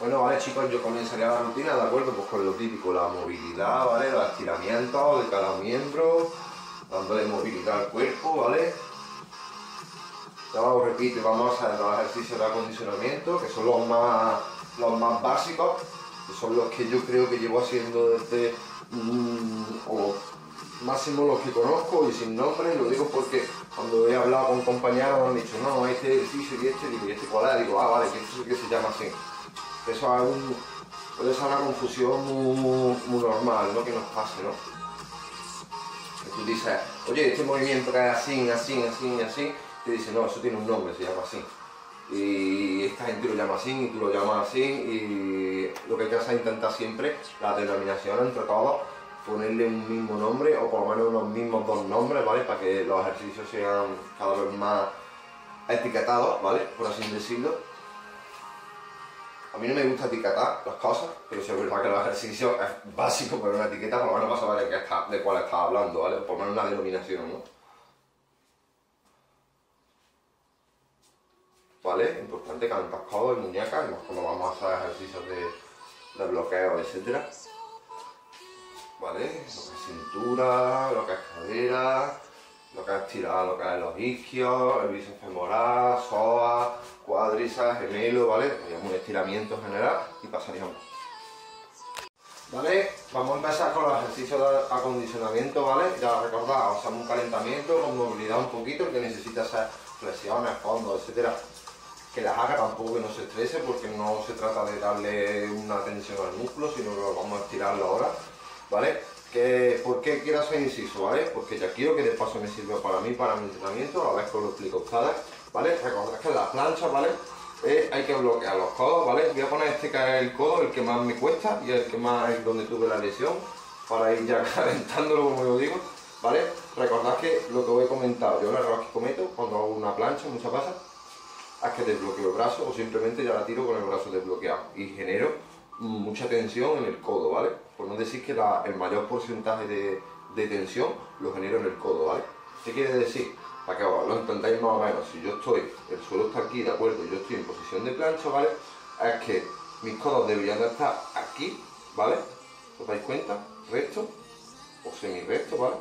Bueno, vale chicos, yo comenzaría la rutina, ¿de acuerdo? Pues con lo típico, la movilidad, ¿vale? Los estiramientos de cada miembro, dándole movilidad al cuerpo, ¿vale? Ya os repito, vamos a hacer los ejercicios de acondicionamiento, que son los más, los más básicos, que son los que yo creo que llevo haciendo desde, mm, o máximo los que conozco y sin nombre, lo digo porque cuando he hablado con compañeros me han dicho, no, este ejercicio y este, ¿y este cuál es? Digo, ah, vale, que esto que se llama así eso es un, puede ser una confusión muy, normal, ¿no? Que nos pase, ¿no? Que tú dices, oye, este movimiento que es así, así, así, así, te dice, no, eso tiene un nombre, se llama así. Y esta gente lo llama así, y tú lo llamas así, y lo que hay que es intentar siempre la denominación entre todos, ponerle un mismo nombre, o por lo menos unos mismos dos nombres, ¿vale? Para que los ejercicios sean cada vez más etiquetados, ¿vale? Por así decirlo a mí no me gusta etiquetar las cosas, pero si es verdad que los ejercicios es básico poner una etiqueta, por lo menos para saber de, está, de cuál estás hablando, ¿vale? Por lo menos una denominación, ¿no? ¿Vale? Importante cantar codos y muñecas, más cuando vamos a hacer ejercicios de, de bloqueo, etc. ¿Vale? Lo que es cintura, lo que es cadera, lo que es tirar, lo que es los isquios, el bíceps femoral, psoas, cuádriceps, gemelo, ¿vale? Haríamos un estiramiento general y pasaríamos. ¿Vale? Vamos a empezar con los ejercicios de acondicionamiento, ¿vale? Ya recordad, hacemos un calentamiento con movilidad un poquito, el que necesita hacer flexiones, fondos, etcétera, que las haga tampoco que no se estrese porque no se trata de darle una tensión al músculo, sino que vamos a estirarlo ahora, ¿vale? ¿Por qué quiero hacer inciso, ¿vale? Porque ya quiero que de paso me sirva para mí, para mi entrenamiento, a la vez que lo explico ustedes, ¿vale? Recordad que en las planchas, ¿vale? Eh, hay que bloquear los codos, ¿vale? Voy a poner este que es el codo, el que más me cuesta y el que más es donde tuve la lesión, para ir ya calentándolo como yo digo, ¿vale? Recordad que lo que os he comentado, yo el error que cometo cuando hago una plancha muchas veces es que desbloqueo el brazo o simplemente ya la tiro con el brazo desbloqueado y genero mucha tensión en el codo, ¿vale? Por no decir que el mayor porcentaje de, tensión lo genero en el codo, ¿vale? ¿Qué quiere decir? Para que lo entendáis más o menos, si yo estoy, el suelo está aquí, ¿de acuerdo? Yo estoy en posición de plancha, ¿vale? Es que mis codos deberían estar aquí, ¿vale? ¿Os dais cuenta? Recto o semi-recto, ¿vale?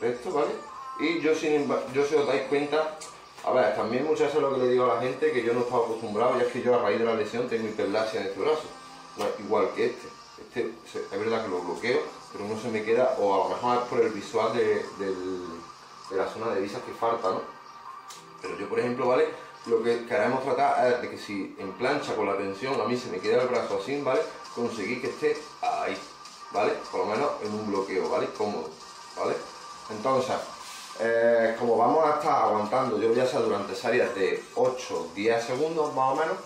Recto, ¿vale? Y yo, sin, yo si os dais cuenta, a ver, también muchas veces lo que le digo a la gente que yo no estaba acostumbrado, ya es que yo a raíz de la lesión tengo hiperlasia en este brazo igual que este. Este es verdad que lo bloqueo, pero no se me queda, o a lo mejor es por el visual de, la zona de visas que falta, ¿no? Pero yo, por ejemplo, ¿vale? Lo que queremos tratar es de que si en plancha con la tensión a mí se me queda el brazo así, ¿vale? Conseguir que esté ahí, ¿vale? Por lo menos en un bloqueo, ¿vale? Cómodo, ¿vale? Entonces, eh, como vamos a estar aguantando, yo voy a hacer durante series de 8-10 segundos más o menos,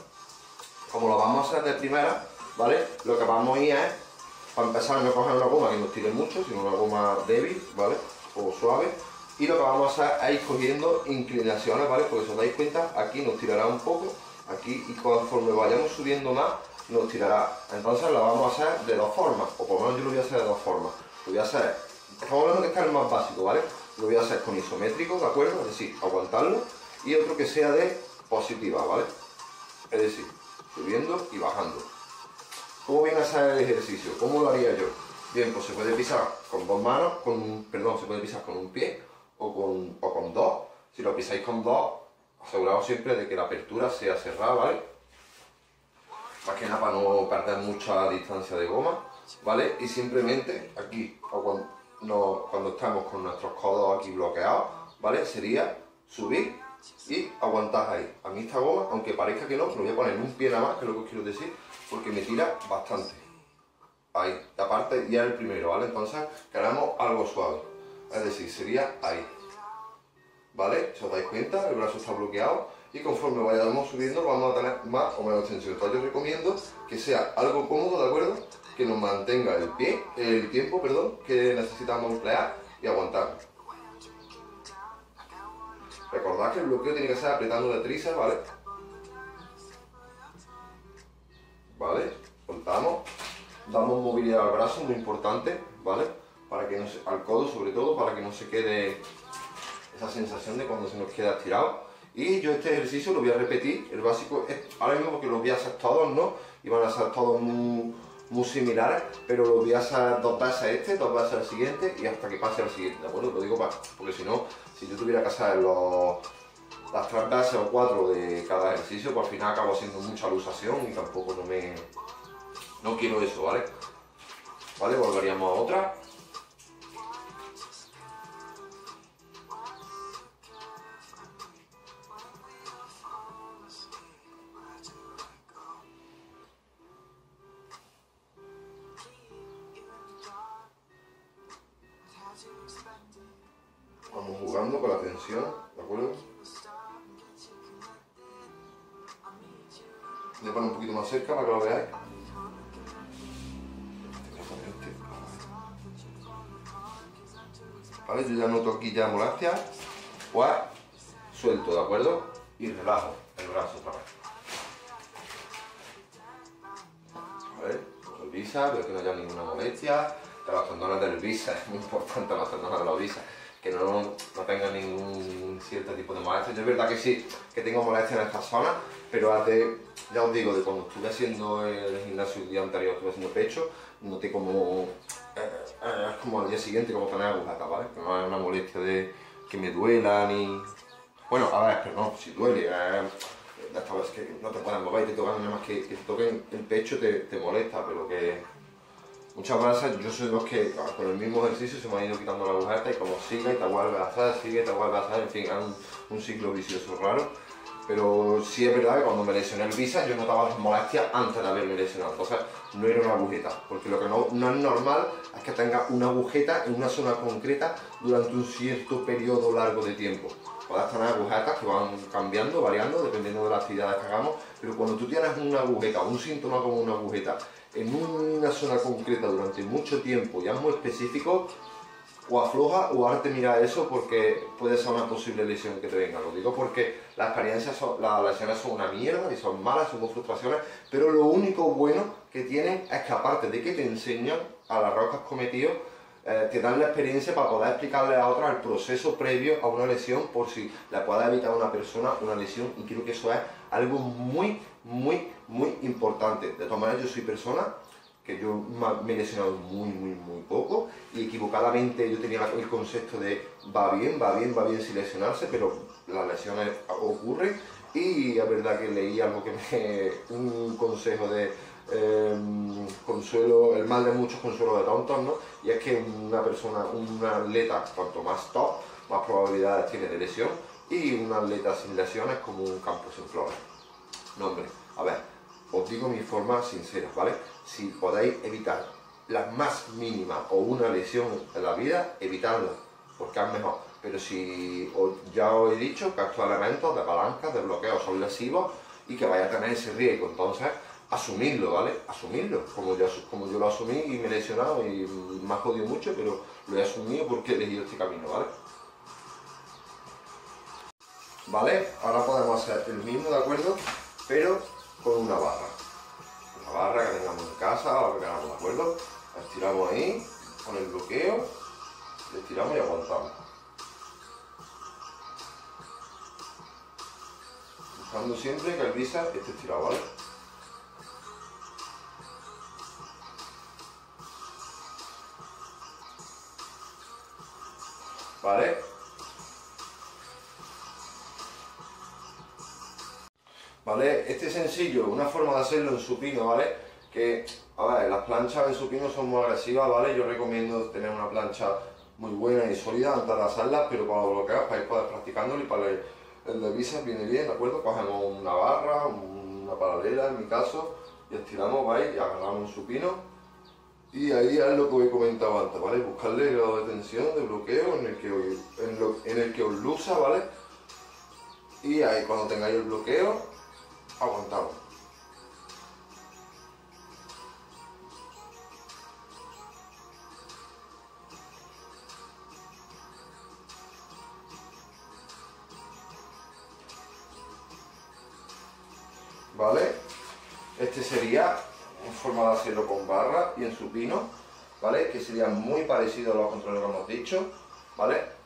como lo vamos a hacer de primera, ¿vale? Lo que vamos a ir es, para empezar, no coger una goma que nos tire mucho, sino una goma débil, ¿vale? O suave. Y lo que vamos a hacer es ir cogiendo inclinaciones, ¿vale? Porque si os dais cuenta, aquí nos tirará un poco, aquí, y conforme vayamos subiendo más, nos tirará. Entonces lo vamos a hacer de dos formas, o por lo menos yo lo voy a hacer de dos formas. Lo voy a hacer, estamos hablando que este es el más básico, ¿vale? Lo voy a hacer con isométrico, ¿de acuerdo? Es decir, aguantarlo, y otro que sea de positiva, ¿vale? Es decir, subiendo y bajando. ¿Cómo viene a hacer el ejercicio? ¿Cómo lo haría yo? Bien, pues se puede pisar con dos manos, con, perdón, se puede pisar con un pie o con, o con dos. Si lo pisáis con dos, aseguraos siempre de que la apertura sea cerrada, ¿vale? Más que nada para no perder mucha distancia de goma, ¿vale? Y simplemente aquí, o cuando, cuando estamos con nuestros codos aquí bloqueados, ¿vale? Sería subir y aguantar ahí. A mí esta goma, aunque parezca que no, lo voy a poner en un pie nada más, que es lo que os quiero decir, porque me tira bastante. Ahí, la parte ya el primero, ¿vale? Entonces queremos algo suave. Es decir, sería ahí. ¿Vale? Si os dais cuenta, el brazo está bloqueado y conforme vayamos subiendo vamos a tener más o menos tensión. Entonces yo recomiendo que sea algo cómodo, ¿de acuerdo? Que nos mantenga el pie, el tiempo, perdón, que necesitamos emplear y aguantar. Recordad que el bloqueo tiene que ser apretando la tríceps, ¿vale? ¿Vale? Soltamos, damos movilidad al brazo, muy importante, ¿vale? Para que al codo sobre todo, para que no se quede esa sensación de cuando se nos queda estirado Y yo este ejercicio lo voy a repetir, el básico es ahora mismo porque los voy a hacer todos, ¿no? Y van a ser todos muy, muy similares, pero lo voy a hacer dos veces este, dos veces el siguiente y hasta que pase al siguiente, ¿de acuerdo? Lo digo para, porque si no, si yo tuviera que hacer los, las tres veces o cuatro de cada ejercicio, pues al final acabo haciendo mucha alusación y tampoco no me... No quiero eso, ¿vale? ¿Vale? Volveríamos a otra. Vamos jugando con la tensión, ¿de acuerdo? A poner un poquito más cerca para que lo veáis. ¿Vale? Yo ya noto aquí ya molestia. Pues suelto, ¿de acuerdo? Y relajo el brazo otra vez. ¿Vale? El visa, veo que no haya ninguna molestia. De las del visa, es muy importante las tendones de los visa que no, no tenga ningún cierto tipo de molestia. Yo es verdad que sí, que tengo molestia en esta zona, pero hace, ya os digo, de cuando estuve haciendo el gimnasio el día anterior, estuve haciendo pecho, noté como, eh, eh, como al día siguiente como tener agujetas, ¿vale? No es una molestia de que me duela ni... Bueno, a ver, pero no, si duele, eh, vez que no te pueden mover y te tocan nada más que, que te toquen el pecho te, te molesta, pero que Muchas veces yo soy los que con el mismo ejercicio se me ha ido quitando la agujeta y como sigue, te vuelve a hacer, sigue, te vuelve a hacer, en fin, es un, ciclo vicioso raro. Pero sí es verdad que cuando me lesioné el visa yo notaba las molestias antes de haberme lesionado. Entonces no era una agujeta, porque lo que no, no es normal es que tenga una agujeta en una zona concreta durante un cierto periodo largo de tiempo. Puedes tener agujetas que van cambiando, variando, dependiendo de las actividades que hagamos, pero cuando tú tienes una agujeta, un síntoma como una agujeta, en una zona concreta durante mucho tiempo, ya muy específico, o afloja o ahora te mira eso porque puede ser una posible lesión que te venga. Lo digo porque las experiencias, son, las lesiones son una mierda y son malas, son frustraciones, pero lo único bueno que tienen es que aparte de que te enseñan a las rocas cometidos, eh, te dan la experiencia para poder explicarle a otros el proceso previo a una lesión por si le puede evitar una persona una lesión y creo que eso es algo muy, muy, muy importante. De todas maneras, yo soy persona que yo me he lesionado muy, muy, muy poco y equivocadamente yo tenía el concepto de va bien, va bien, va bien sin lesionarse, pero las lesiones ocurren y es verdad que leí algo que me... un consejo de Em, consuelo, el mal de muchos consuelo de tontos, ¿no? Y es que una persona, un atleta, cuanto más top, más probabilidades tiene de lesión y un atleta sin lesiones como un campo sin flores. No, hombre, a ver, os digo mi forma sincera, ¿vale? Si podéis evitar la más mínima o una lesión en la vida, evitadla, porque es mejor. Pero si ya os he dicho que estos elementos de palanca, de bloqueo son lesivos y que vaya a tener ese riesgo, entonces asumirlo, ¿vale? Asumirlo, como yo, como yo lo asumí y me he lesionado y me ha jodido mucho, pero lo he asumido porque he elegido este camino, ¿vale? ¿Vale? Ahora podemos hacer el mismo, ¿de acuerdo? Pero con una barra. Una barra que tengamos en casa o que queramos, ¿de acuerdo? La estiramos ahí, con el bloqueo, le estiramos y aguantamos. Buscando siempre que el visa esté estirado, ¿vale? ¿Vale? ¿Vale? Este sencillo, una forma de hacerlo en supino, ¿vale? Que, las planchas en supino son muy agresivas, ¿vale? Yo recomiendo tener una plancha muy buena y sólida antes de hacerlas, pero para bloquear, para ir practicándolo y para el, el de visas viene bien, ¿de acuerdo? Cogemos una barra, una paralela en mi caso, y estiramos, ¿vale? Y agarramos un supino y ahí es lo que he comentado antes, ¿vale? Buscarle el grado de tensión, de bloqueo en el que, en, el que os lusa, ¿vale? Y ahí cuando tengáis el bloqueo, aguantamos. ¿Vale? Este sería forma de hacerlo con barra y en supino, ¿vale? Que sería muy parecido a los controles que hemos dicho, ¿vale?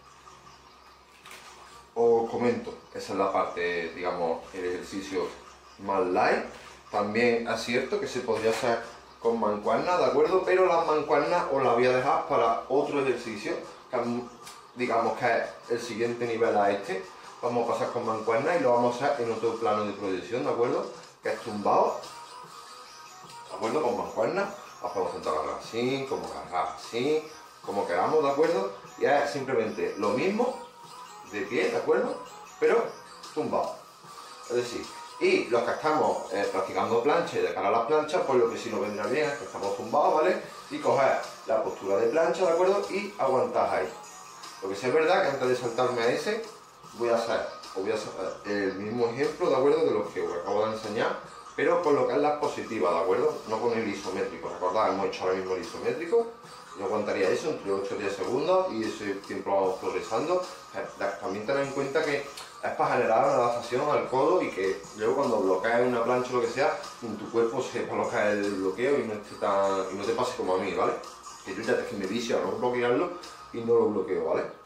os comento, esa es la parte, digamos, el ejercicio más light. También es cierto que se podría hacer con mancuernas, ¿de acuerdo? Pero las mancuernas os las voy a dejar para otro ejercicio, que digamos que es el siguiente nivel a este. Vamos a pasar con mancuernas y lo vamos a hacer en otro plano de proyección, ¿de acuerdo? Que es tumbado, ¿de acuerdo? Con mancuernas. Las podemos agarrar así, como agarrar así, como queramos, ¿de acuerdo? Y es simplemente lo mismo, de pie, ¿de acuerdo? Pero tumbado. Es decir, y los que estamos eh, practicando plancha y de cara a las planchas, pues lo que sí nos vendrá bien es que estamos tumbados, ¿vale? Y coger la postura de plancha, ¿de acuerdo? Y aguantar ahí. Lo que sí es verdad que antes de saltarme a ese, voy a hacer, hacer el mismo ejemplo, ¿de acuerdo? De lo que os acabo de enseñar, pero con lo que es la positiva, ¿de acuerdo? No con el isométrico. Recordad, hemos hecho ahora mismo el isométrico. Yo aguantaría eso entre 8 y 10 segundos y ese tiempo lo vamos progresando. Eh, también tened en cuenta que es para generar una adaptación al codo y que luego cuando bloquees una plancha o lo que sea, en tu cuerpo que es el bloqueo y no, y no te pase como a mí, ¿vale? Que yo ya te que me vicio a no bloquearlo y no lo bloqueo, ¿vale?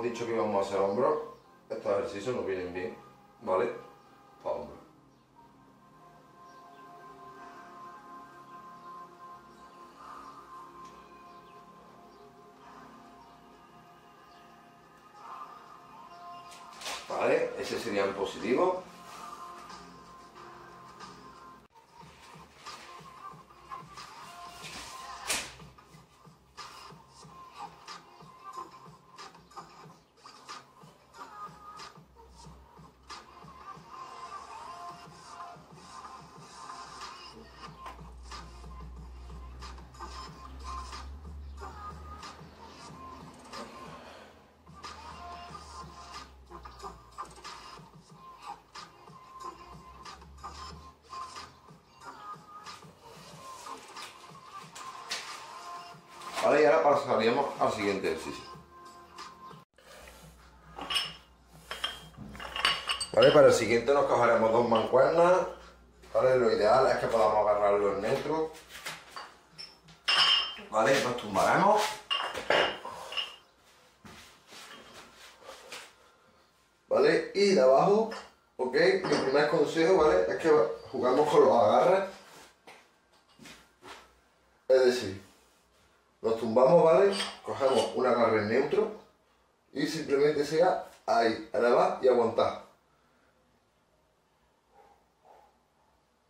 Dicho que íbamos a hacer hombros, estos ejercicios nos vienen bien, ¿vale? Para hombros. ¿Vale? Ese sería el positivo. Vale, y ahora pasaríamos al siguiente ejercicio. Vale, para el siguiente nos cogeremos dos mancuernas. Vale, lo ideal es que podamos agarrarlo en neutro. Vale, nos tumbaremos. Vale, y de abajo, ok, mi primer consejo, ¿vale? Es que jugamos con los agarres. Es decir, nos tumbamos, ¿vale? Cogemos un agarre neutro y simplemente sea ahí, va y aguantar.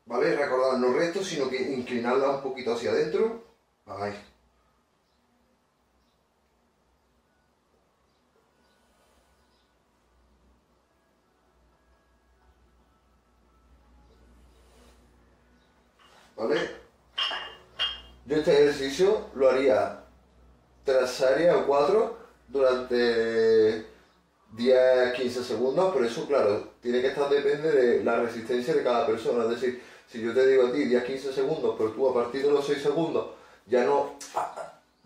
¿Vale? Recordad, no recto, sino que inclinarla un poquito hacia adentro. Ahí. ¿Vale? Yo este lo haría tras serie o cuatro durante 10-15 segundos, pero eso, claro, tiene que estar depende de la resistencia de cada persona. Es decir, si yo te digo a ti 10-15 segundos, pero tú a partir de los 6 segundos ya no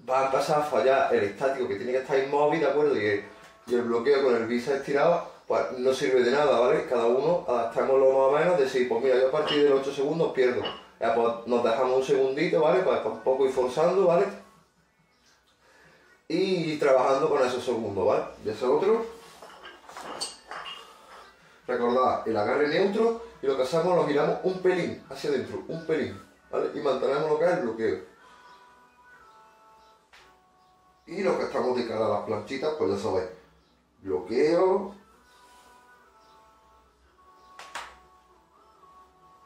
va a pasar a fallar el estático que tiene que estar inmóvil, ¿de acuerdo? Y el, bloqueo con el visa estirado, pues no sirve de nada, ¿vale? Cada uno adaptámoslo más o menos, decir, pues mira, yo a partir de los 8 segundos pierdo pues nos dejamos un segundito, ¿vale? Pues poco ir forzando, ¿vale? Y trabajando con esos segundos, ¿vale? Y ese otro. Recordad, el agarre neutro y lo que hacemos lo giramos un pelín hacia adentro, un pelín, ¿vale? Y mantenemos lo que es el bloqueo. Y lo que estamos de cara a las planchitas, pues ya sabéis, bloqueo,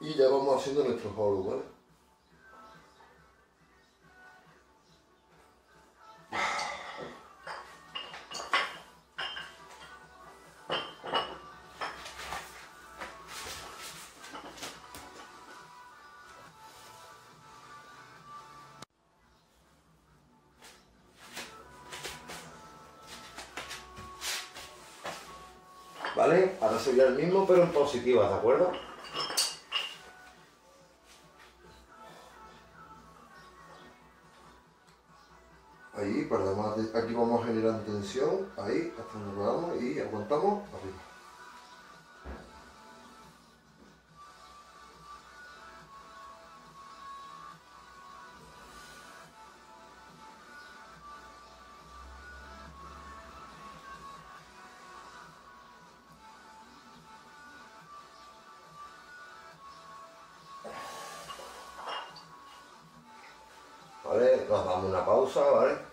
y ya vamos haciendo nuestro hollow, ¿vale? ¿Vale? Ahora sería el mismo pero en positiva, ¿de acuerdo? Aquí vamos generando tensión, ahí, hasta donde podamos y aguantamos arriba. ¿Vale? Nos damos una pausa, ¿vale?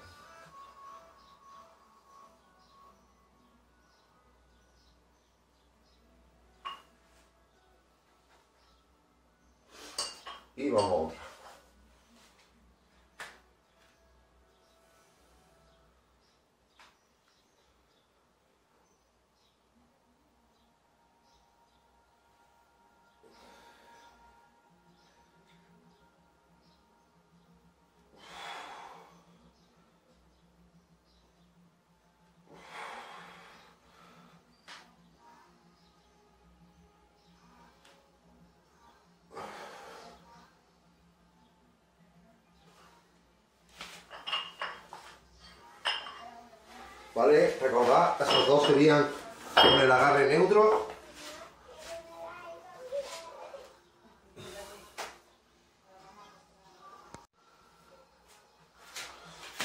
¿Vale? Recordad, esos dos serían con el agarre neutro.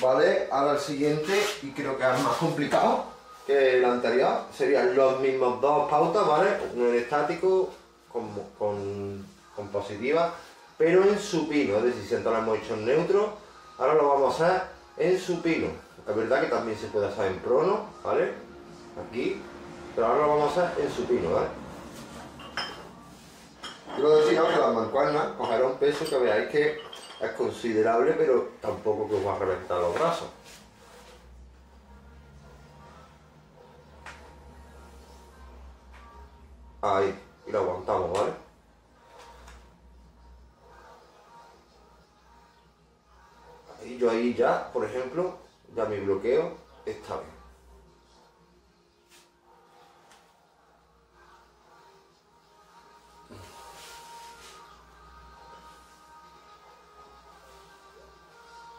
Vale, ahora el siguiente, y creo que es más complicado que el anterior, serían los mismos dos pautas, ¿vale? Uno en estático con, con, positiva, pero en supino, es decir, si antes lo hemos hecho en neutro, ahora lo vamos a hacer en supino. Es verdad que también se puede hacer en prono, ¿vale? Aquí, pero ahora lo vamos a hacer en supino, ¿vale? Quiero deciros que las mancuernas cogerá un peso que veáis que es considerable, pero tampoco que os va a reventar los brazos. Ahí, y lo aguantamos, ¿vale? Y yo ahí ya, por ejemplo, ya mi bloqueo está bien.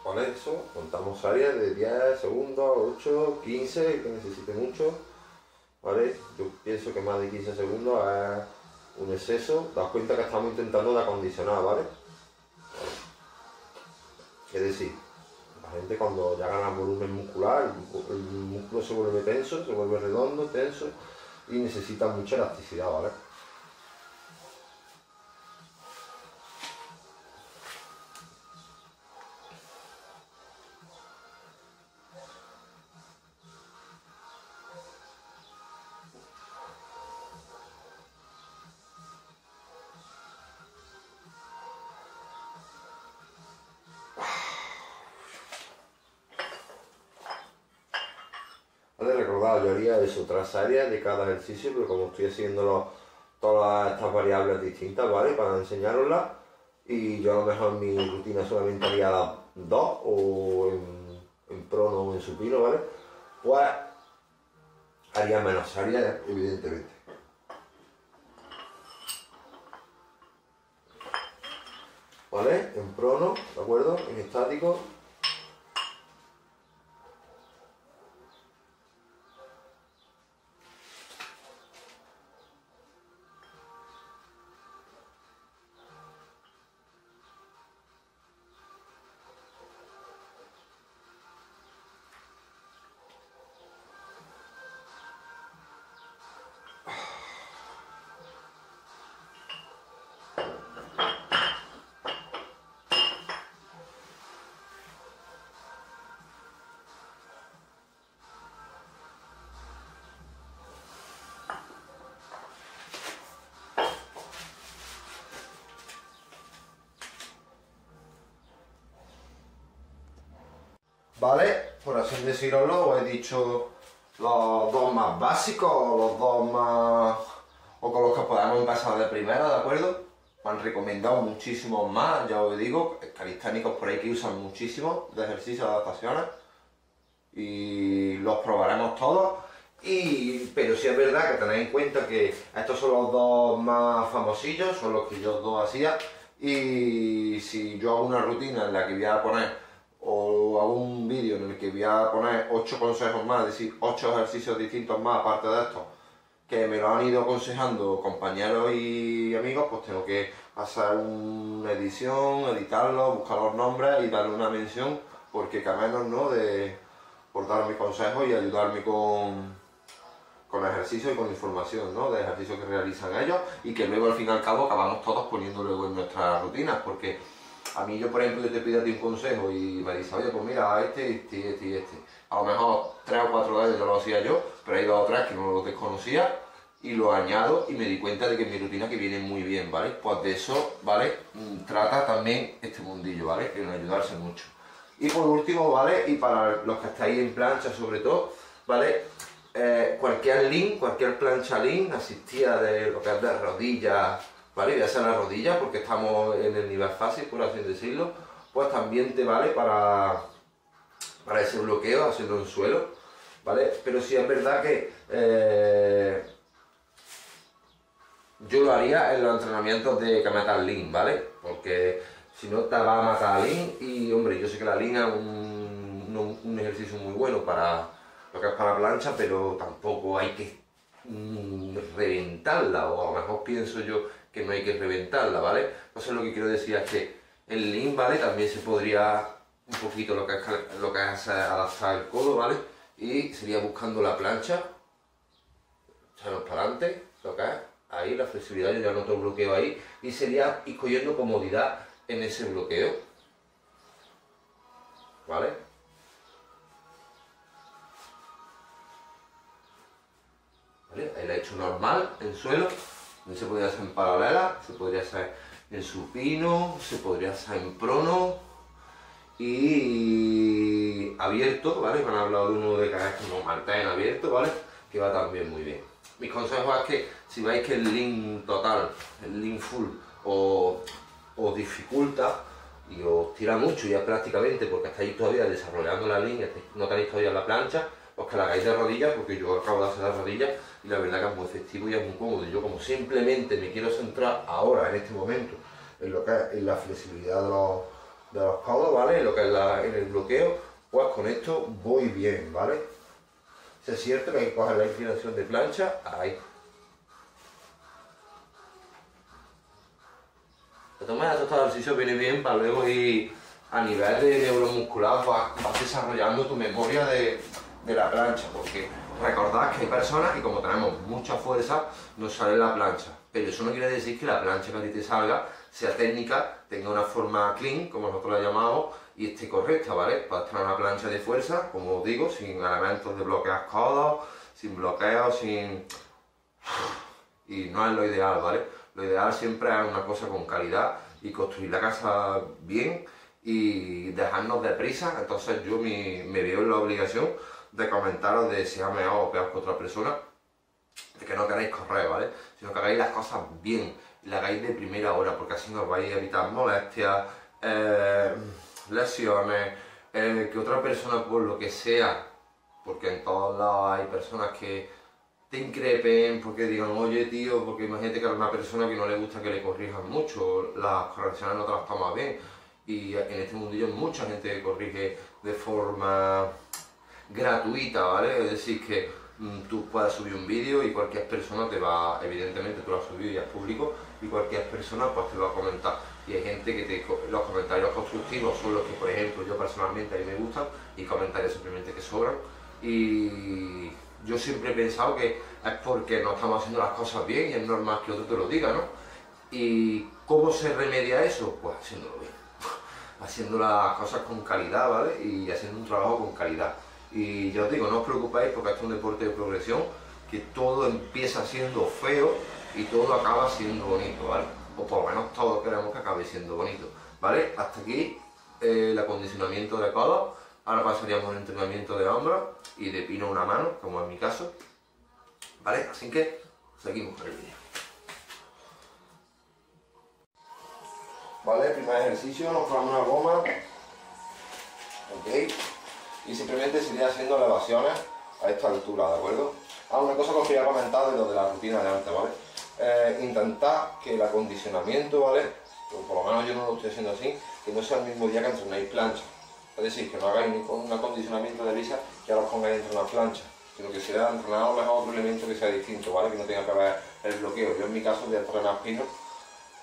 Con eso contamos áreas de 10 segundos, 8, 15, que necesite mucho. ¿Vale? Yo pienso que más de 15 segundos es un exceso. Daos cuenta que estamos intentando de acondicionar, ¿vale? Es decir, gente cuando ya gana volumen muscular, el músculo se vuelve tenso, se vuelve redondo, tenso y necesita mucha elasticidad, ¿vale? Recordad, yo haría eso, tras áreas de cada ejercicio, pero como estoy haciendo todas estas variables distintas, ¿vale? Para enseñaroslas, y yo a lo mejor mi rutina solamente haría dos, o en, en prono o en supino, ¿vale? Pues haría menos áreas, evidentemente. ¿Vale? En prono, ¿de acuerdo? En estático, ¿Vale? Por así decirlo, os he dicho los dos más básicos, los dos más... o con los que podamos empezar de primera, ¿de acuerdo? Me han recomendado muchísimos más, ya os digo, calisténicos por ahí que usan muchísimo de ejercicios de adaptaciones y los probaremos todos. Y, pero sí es verdad que tenéis en cuenta que estos son los dos más famosillos, son los que yo dos hacía. Y si yo hago una rutina en la que voy a poner hago un vídeo en el que voy a poner 8 consejos más, es decir, 8 ejercicios distintos más aparte de esto, que me lo han ido aconsejando compañeros y amigos, pues tengo que hacer una edición, editarlo, buscar los nombres y darle una mención, porque que menos no de por dar mis consejos y ayudarme con, con ejercicio y con información, ¿no? De ejercicios que realizan ellos y que luego al fin y al cabo acabamos todos poniendo luego en nuestras rutinas, porque a mí yo, por ejemplo, yo te pido a ti un consejo y me dices, oye, pues mira, este, este, este y este. A lo mejor tres o cuatro ellos yo lo hacía yo, pero hay dos o tres que no lo desconocía y lo añado y me di cuenta de que mi rutina que viene muy bien, ¿vale? Pues de eso, ¿vale? Mm, trata también este mundillo, ¿vale? En ayudarse mucho. Y por último, ¿vale? Y para los que estáis en plancha sobre todo, ¿vale? Eh, cualquier link, cualquier plancha link asistida de lo que es de rodillas, ¿vale? Ya sea la rodilla, porque estamos en el nivel fácil, por así decirlo, pues también te vale para, para ese bloqueo, hacerlo en suelo, ¿vale? Pero sí es verdad que eh, yo lo haría en los entrenamientos de metas lean, ¿vale? Porque si no te va a matar a lean y, hombre, yo sé que la lean es un, un ejercicio muy bueno para lo que es para plancha, pero tampoco hay que mm, reventarla, o a lo mejor pienso yo que no hay que reventarla, ¿vale? Entonces lo que quiero decir es que el lean, ¿vale? También se podría un poquito lo que es, lo que es adaptar el codo, ¿vale? Y sería buscando la plancha, echarnos para adelante, lo que es, ahí la flexibilidad, yo ya noto el bloqueo ahí, y sería ir cogiendo comodidad en ese bloqueo, ¿vale? ¿Vale? He hecho normal, en suelo, se podría hacer en paralela, se podría hacer en supino, se podría hacer en prono y abierto, ¿vale? Me han hablado de uno de es como mantén abierto, ¿vale? Que va también muy bien. Mis consejos es que si veis que el link total, el link full, os, dificulta y os tira mucho ya prácticamente porque estáis todavía desarrollando la línea, no tenéis todavía la plancha, pues que la hagáis de rodillas, porque yo acabo de hacer las rodillas y la verdad que es muy efectivo y es muy cómodo. Yo como simplemente me quiero centrar ahora, en este momento, en lo que es en la flexibilidad de los, de los codos, ¿vale? En lo que es en el bloqueo, pues con esto voy bien, ¿vale? es cierto que hay que coger la inclinación de plancha, ahí. De todas estos ejercicios viene bien para luego ir a nivel de neuromuscular, vas, vas desarrollando tu memoria de, de la plancha, porque recordad que hay personas que como tenemos mucha fuerza, nos sale la plancha. Pero eso no quiere decir que la plancha que a ti te salga sea técnica, tenga una forma clean, como nosotros la llamamos, y esté correcta, ¿vale? Para tener una plancha de fuerza, como os digo, sin elementos de bloqueos codos, sin bloqueos, sin... Y no es lo ideal, ¿vale? Lo ideal siempre es una cosa con calidad y construir la casa bien y dejarnos de prisa. Entonces yo me veo en la obligación de comentaros de si ha mejor o peor que otra persona, de que no queréis correr, ¿vale? Sino que hagáis las cosas bien, y las hagáis de primera hora, porque así nos vais a evitar molestias, eh, lesiones, eh, que otra persona por lo que sea, porque en todos lados hay personas que te increpen porque digan, oye tío, porque imagínate que hay una persona que no le gusta que le corrijan mucho, las correcciones no te las tomas bien, y en este mundillo mucha gente corrige de forma gratuita, ¿vale? Es decir, que mm, tú puedes subir un vídeo y cualquier persona te va, evidentemente tú lo has subido y es público, y cualquier persona pues te va a comentar. Y hay gente que te, los comentarios constructivos son los que, por ejemplo, yo personalmente a mí me gustan, y comentarios simplemente que sobran. Y yo siempre he pensado que es porque no estamos haciendo las cosas bien y es normal que otro te lo diga, ¿no? ¿Y cómo se remedia eso? Pues haciéndolo bien. haciendo las cosas con calidad, ¿vale? Y haciendo un trabajo con calidad. Y ya os digo, no os preocupéis porque esto es un deporte de progresión, que todo empieza siendo feo y todo acaba siendo bonito, ¿vale? O por lo menos todos queremos que acabe siendo bonito, ¿vale? Hasta aquí eh, el acondicionamiento de codos. Ahora pasaríamos al entrenamiento de hombros y de pino una mano, como en mi caso. ¿Vale? Así que seguimos con el vídeo. Vale, primer ejercicio, nos ponemos una goma. Ok y simplemente sería haciendo elevaciones a esta altura, ¿de acuerdo? Ah, una cosa que os quería comentar de lo de la rutina de antes, ¿vale? Eh, intentar que el acondicionamiento, ¿vale? por lo menos yo no lo estoy haciendo así, que no sea el mismo día que entrenéis plancha, Es decir, que no hagáis un acondicionamiento de lisa que ahora os pongáis dentro de una plancha, sino que sea entrenado mejor otro elemento que sea distinto, ¿vale? Que no tenga que ver el bloqueo. Yo en mi caso voy a entrenar pino,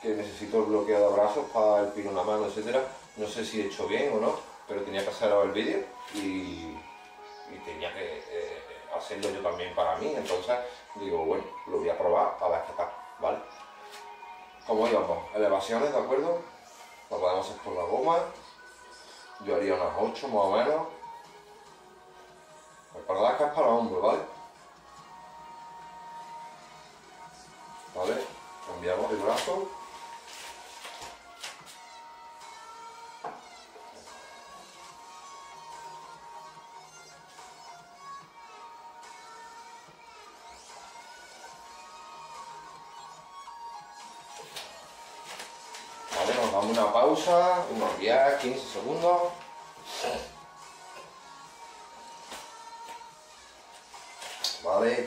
que necesito el bloqueo de brazos para el pino en la mano, etcétera. No sé si he hecho bien o no, pero tenía que hacer el vídeo y, tenía que eh, hacerlo yo también para mí. Entonces digo, bueno, lo voy a probar a ver qué tal, ¿vale? Como íbamos, elevaciones, ¿de acuerdo? Lo podemos hacer con la goma. Yo haría unas 8 más o menos. Recordad que es para hombro, ¿vale? ¿Vale? Cambiamos el brazo. Una pausa, unos 10, 15 segundos. Vale,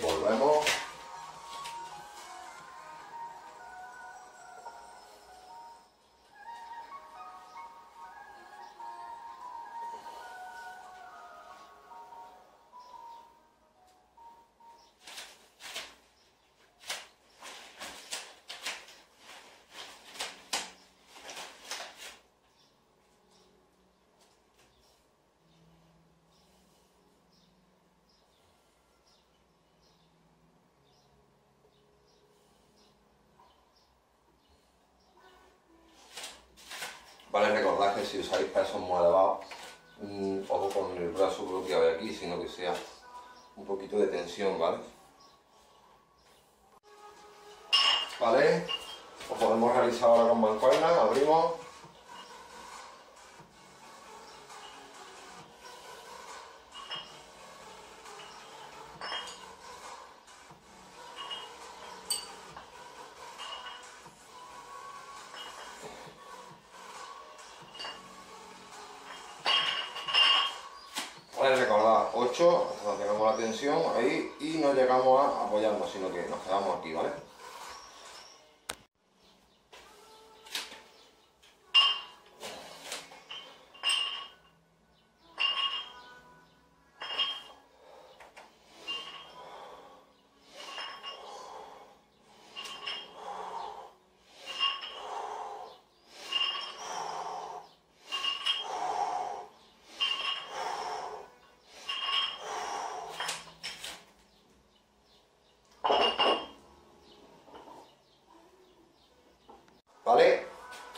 si usáis pesos muy elevados, mm, ojo con el brazo bloqueado de aquí, sino que sea un poquito de tensión, ¿vale? Vale, lo podemos realizar ahora con mancuernas, abrimos 8, hasta tenemos la tensión ahí y no llegamos a apoyarnos, sino que nos quedamos aquí. ¿vale?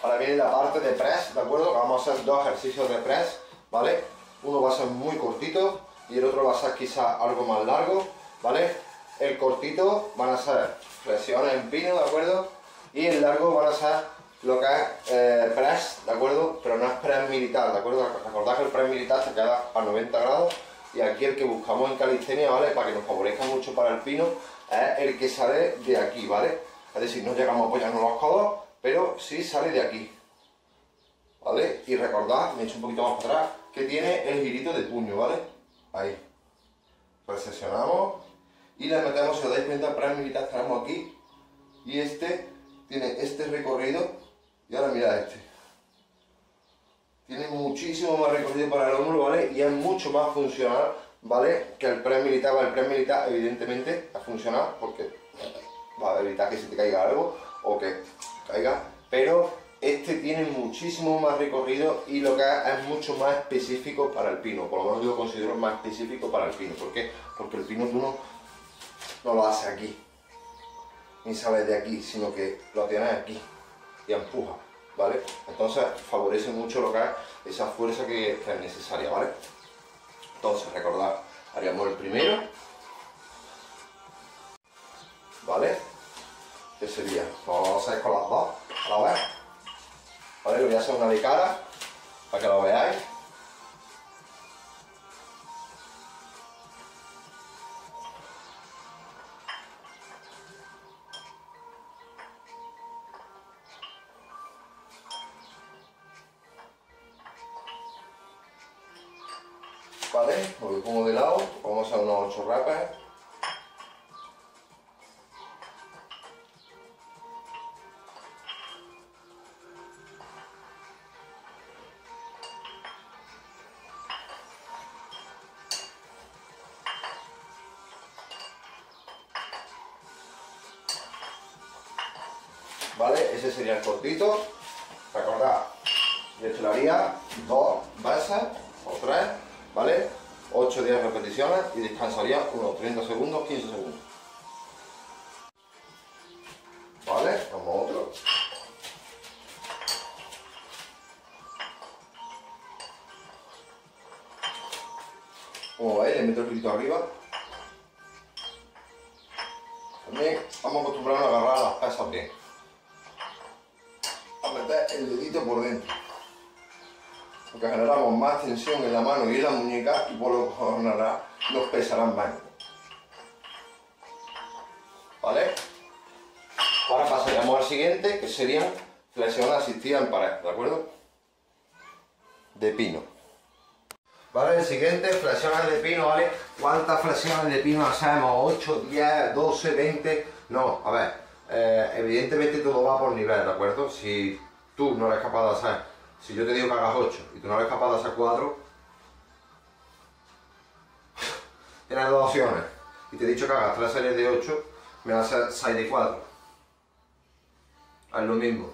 Ahora viene la parte de press, ¿de acuerdo? Vamos a hacer ejercicios de press, ¿vale? Uno va a ser muy cortito y el otro va a ser quizá algo más largo, ¿vale? El cortito van a ser flexiones en pino, ¿de acuerdo? Y el largo van a ser lo que es eh, press, ¿de acuerdo? Pero no es press militar, ¿de acuerdo? Recordad que el press militar se queda a 90 grados y aquí el que buscamos en calistenia, ¿vale? Para que nos favorezca mucho para el pino, es el que sale de aquí, ¿vale? Es decir, no llegamos a apoyarnos los codos, pero sí sale de aquí. ¿Vale? Y recordad, me he hecho un poquito más para atrás, que tiene el girito de puño, ¿vale? Ahí. Recesionamos y le metemos, si os dais cuenta, para militar tenemos aquí y este tiene este recorrido y ahora mirad este. Tiene muchísimo más recorrido para el hombro, ¿vale? Y es mucho más funcional, ¿vale? Que el pre militar, ¿vale? El pre militar evidentemente a funcionar porque va a evitar que se te caiga algo o que caiga, pero este tiene muchísimo más recorrido y lo que es mucho más específico para el pino, por lo menos yo lo considero más específico para el pino. ¿Por qué? Porque el pino tú no, no lo hace aquí, ni sale de aquí, sino que lo tienes aquí y empuja, ¿vale? Entonces favorece mucho lo que es esa fuerza que, que es necesaria, ¿vale? Entonces, recordad, haríamos el primero, ¿vale? que sería, vamos a hacer con las dos a la vez. Vale, le voy a hacer una de cara para que lo veáis. Sería el cortito. Recordad, haría dos veces o tres, ¿vale? 8 10 repeticiones y descansaría unos 30 segundos, 15 segundos. ¿Vale? Vamos otro. Como veis, le meto el grito arriba. También vamos a acostumbrarnos a agarrar las pesas bien. El dedito por dentro. Porque generamos más tensión en la mano y en la muñeca y por lo general nos pesarán más. ¿Vale? Ahora pasaríamos al siguiente, que serían flexiones asistidas en pared, ¿de acuerdo? De pino. ¿Vale? El siguiente, flexiones de pino, ¿vale? ¿Cuántas flexiones de pino hacemos? ¿8, 10, 12, 20? No, a ver, eh, evidentemente todo va por nivel, ¿de acuerdo? Si tú no eres capaz de hacer, si yo te digo que hagas 8 y tú no eres capaz de hacer 4, tienes dos opciones. Y te he dicho que hagas 3 series de 8, me vas a hacer 6 de 4. Es lo mismo.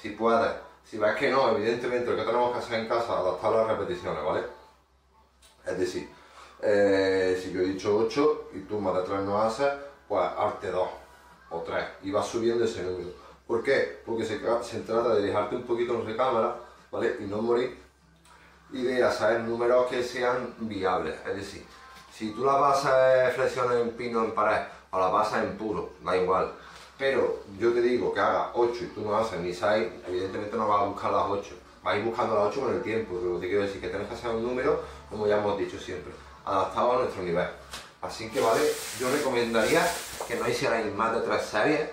Si puedes si ves que no, evidentemente lo que tenemos que hacer en casa es adaptar las repeticiones, ¿vale? Es decir, eh, si yo he dicho 8 y tú más de 3 no haces, pues arte 2 o 3 y vas subiendo ese número. ¿Por qué? Porque se, trata de dejarte un poquito en recámara, ¿vale? Y no morir y de hacer números que sean viables. Es decir, si tú la vas a flexiones en pino en pared o la vas en puro, da igual pero yo te digo que haga 8 y tú no haces ni 6, evidentemente no vas a buscar las 8. Vas a ir buscando las 8 con el tiempo, pero te quiero decir que tienes que hacer un número, como ya hemos dicho siempre, adaptado a nuestro nivel. Así que, ¿vale? Yo recomendaría que no hicierais más de 3 series,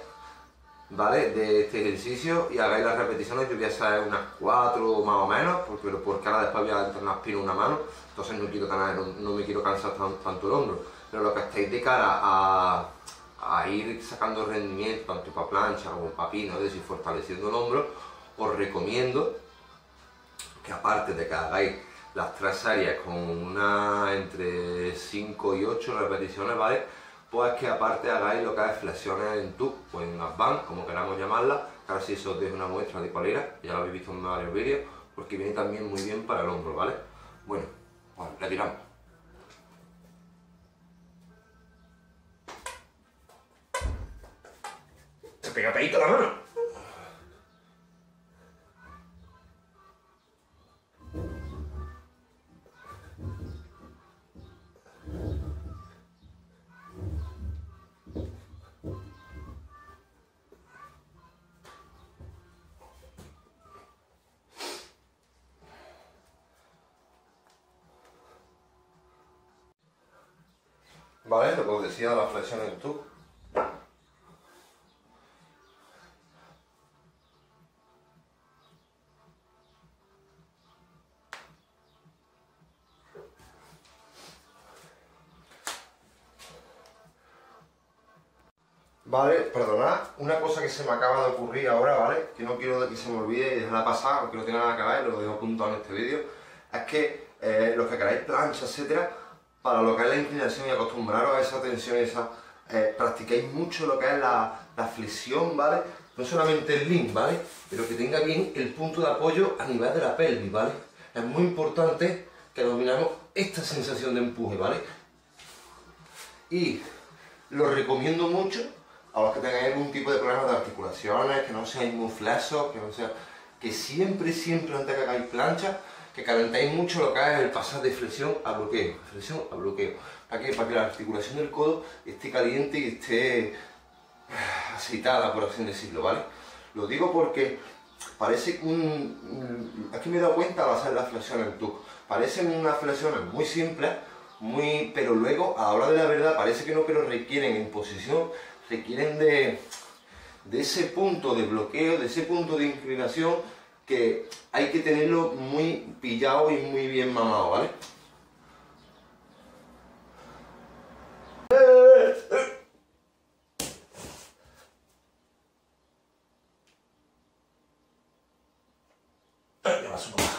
¿vale? De este ejercicio y hagáis las repeticiones, yo voy a hacer unas 4 más o menos, porque, porque ahora después voy a entrenar pino una mano, entonces no, quiero no, me quiero cansar tanto el hombro. Pero lo que estáis de cara a ir sacando rendimiento tanto para plancha como para pino, es decir, fortaleciendo el hombro, os recomiendo que aparte de que hagáis las tres series con una entre 5 y 8 repeticiones, ¿vale? Pues que aparte hagáis lo que es flexiones en tub o en advance, como queramos llamarla, ahora sí os dejo una muestra de cuál era, ya lo habéis visto en varios vídeos, porque viene también muy bien para el hombro, ¿vale? Bueno, pues le tiramos. pegadito la mano. Vale, lo que os decía, la flexión en Vale, perdonad, una cosa que se me acaba de ocurrir ahora, ¿vale? Que no quiero que se me olvide y dejarla pasar, aunque no tenga nada que ver, lo dejo apuntado en este vídeo, es que eh, los que queráis plancha, etcétera, para lo que es la inclinación y acostumbraros a esa tensión, esa, eh, practicáis mucho lo que es la, flexión, ¿vale? No solamente el link, ¿vale? Pero que tenga bien el punto de apoyo a nivel de la pelvis, ¿vale? Es muy importante que dominamos esta sensación de empuje, ¿vale? Y lo recomiendo mucho a los que tengáis algún tipo de problemas de articulaciones, que no seáis muy flesos, que no sea, que siempre, siempre antes que hagáis plancha, que calentéis mucho lo que es el pasar de flexión a bloqueo, flexión a bloqueo. ¿Para qué? Para que la articulación del codo esté caliente y esté ah, aceitada, por así decirlo, ¿vale? Lo digo porque parece un... Aquí me he dado cuenta al hacer las flexiones en TUC. Parecen unas flexiones muy simples, muy, pero luego a la hora de la verdad parece que no, pero requieren en posición requieren de, de ese punto de bloqueo, de ese punto de inclinación que hay que tenerlo muy pillado y muy bien mamado, ¿vale? Ya